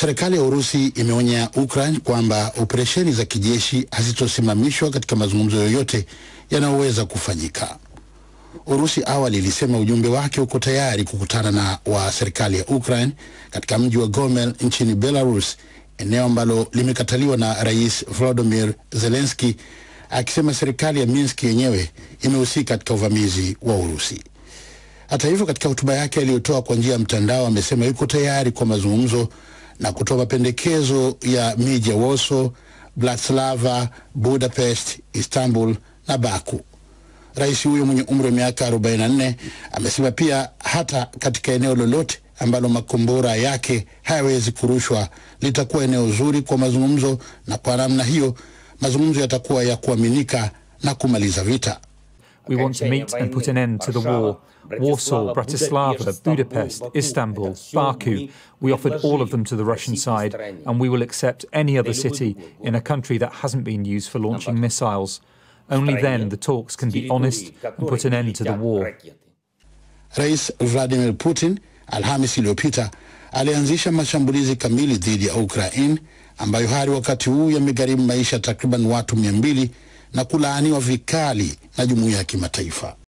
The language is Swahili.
Serikali ya Urusi imeonya Ukraine kwamba operesheni za kijeshi hazitosimamishwa katika mazungumzo yoyote yanayoweza kufanyika. Urusi awali ilisema ujumbe wake uko tayari kukutana na wa serikali ya Ukraine katika mji wa Gomel nchini Belarus, eneo ambalo limekataliwa na Rais Volodymyr Zelensky, akisema serikali ya Minsk yenyewe imehusika katika uvamizi wa Urusi. Hata hivyo, katika hotuba yake aliyotoa kwa njia ya mtandao, amesema yuko tayari kwa mazungumzo na kutoa mapendekezo ya miji ya Warsaw, Bratislava, Budapest, Istanbul na Baku. Rais huyo mwenye umri wa miaka 44 amesema pia hata katika eneo lolote ambalo makombora yake hayawezi kurushwa litakuwa eneo zuri kwa mazungumzo, na kwa namna hiyo mazungumzo yatakuwa ya kuaminika na kumaliza vita. We want to meet and put an end to the war. Warsaw, Bratislava, Budapest, Istanbul, Baku. We offered all of them to the Russian side, and we will accept any other city in a country that hasn't been used for launching missiles. Only then the talks can be honest and put an end to the war. Rais Vladimir Putin Alhamis iliyopita alianzisha mashambulizi kamili dhidi ya Ukraine ambayo hadi wakati huu yamegharimu maisha takriban watu mia mbili na kulaaniwa vikali na jumuiya ya kimataifa.